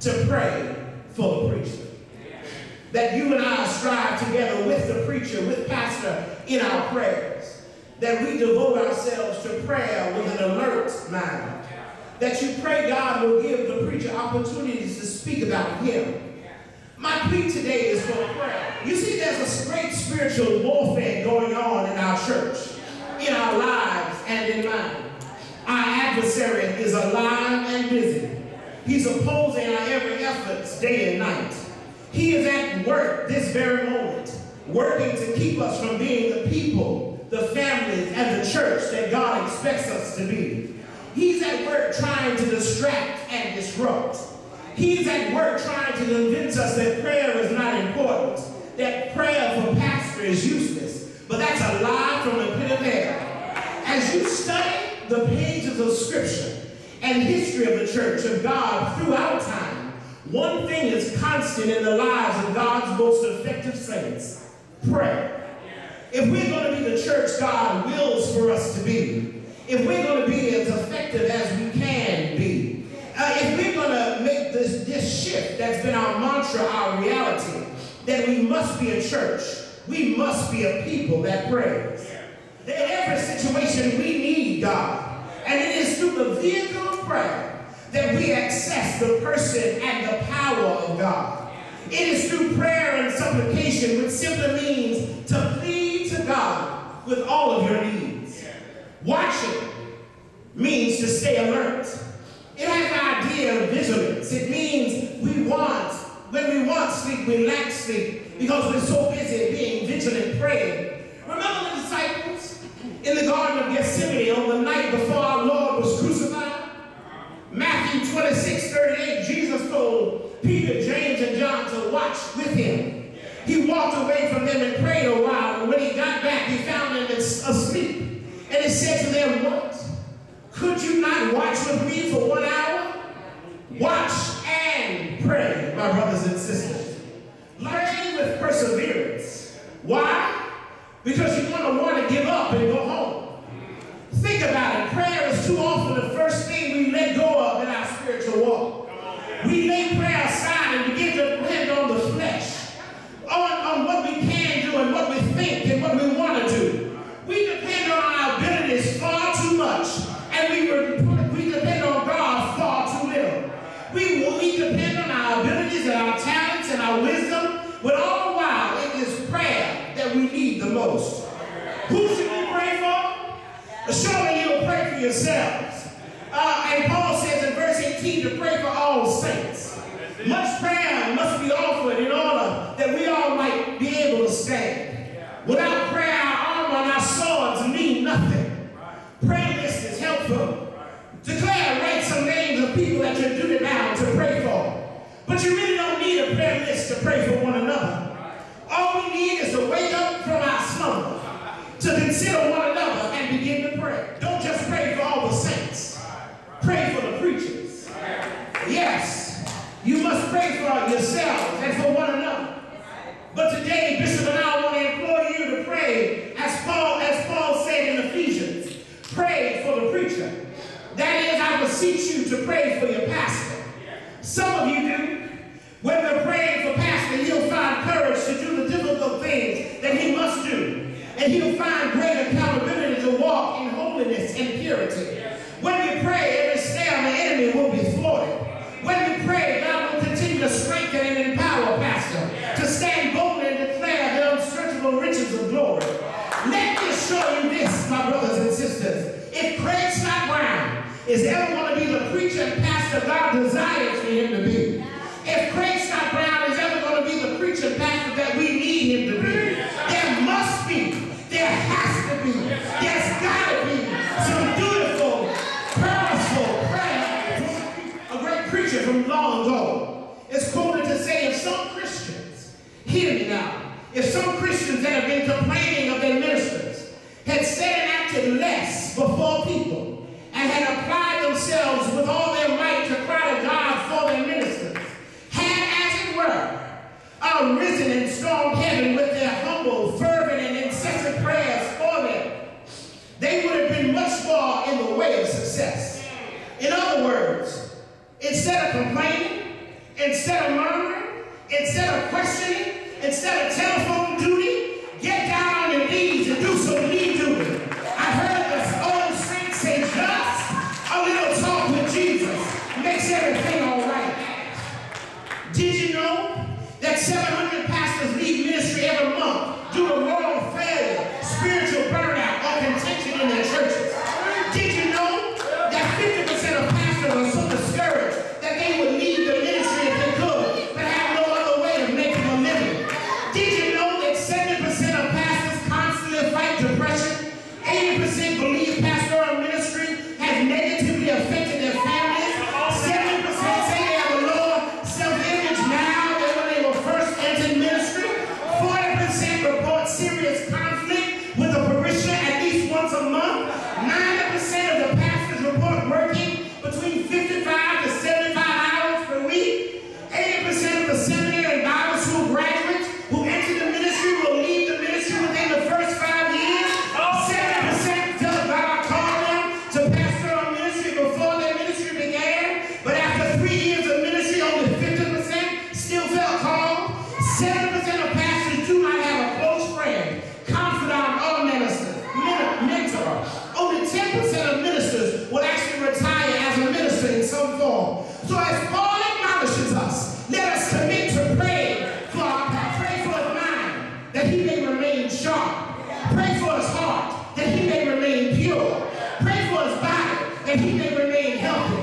to pray for the preacher. That you and I strive together with the preacher, with pastor in our prayers. That we devote ourselves to prayer with an alert mind. That you pray God will give the preacher opportunities to speak about him. My plea today is for prayer. You see, there's a great spiritual warfare going on in our church, in our lives, and in mine. Our adversary is alive. He's opposing our every efforts day and night. He is at work this very moment, working to keep us from being the people, the families, and the church that God expects us to be. He's at work trying to distract and disrupt. He's at work trying to convince us that prayer is not important, that prayer for pastor is useless. But that's a lie from the pit of hell. As you study the pages of Scripture and history of the church of God throughout time, one thing is constant in the lives of God's most effective saints prayer. If we're going to be the church God wills for us to be, if we're going to be as effective as we can be, uh, if we're going to make this, this shift that's been our mantra, our reality, then we must be a church. We must be a people that prays. In every situation, we need God. And it is through the vehicle prayer that we access the person and the power of God. It is through prayer and supplication, which simply means to plead to God with all of your needs. Watching means to stay alert. It has an idea of vigilance. It means we want, when we want sleep, we lack sleep because we're so busy being vigilant praying. Remember the disciples in the Garden of Gethsemane on the night before our Lord was crucified? Matthew 26, 38, Jesus told Peter, James, and John to watch with him. He walked away from them and prayed a while, and when he got back, he found them asleep. And he said to them, What? Could you not watch with me for one hour? Watch and pray, my brothers and sisters. Pray with perseverance. Why? Because you're going to want to give up and go home. Surely you'll pray for yourselves. Uh, and Paul says in verse 18 to pray for all saints. Much prayer must be offered in order that we all might be able to stand. Without prayer, our armor and our swords mean nothing. Prayer list is helpful. Declare, write some names of people that you're duty bound to pray for. But you really don't need a prayer list to pray for one another. All we need is to wake up from our slumber, to consider one another and begin to pray. Don't just pray for all the saints. Pray for the preachers. Yes, you must pray for yourselves and for one another. But today, Bishop and I want to implore you to pray, as Paul, as Paul said in Ephesians, pray for the preacher. That is, I beseech you to pray for your pastor. Some of you do. When we're praying for pastor, he'll find courage to do the difficult things that he must do. And he'll find great accountability to walk in holiness and purity. When we pray, from long ago. Is quoted to say, if some Christians, hear me now, if some Christians that have been complaining of their ministers Instead of murmuring, instead of questioning, instead of telephone duty, get down on your knees and due some knee doing. I heard the old saints say, just a little talk with Jesus makes everything all right. Did you know that 700 pastors leave ministry every month, do to world he may remain sharp. Pray for his heart that he may remain pure. Pray for his body that he may remain healthy.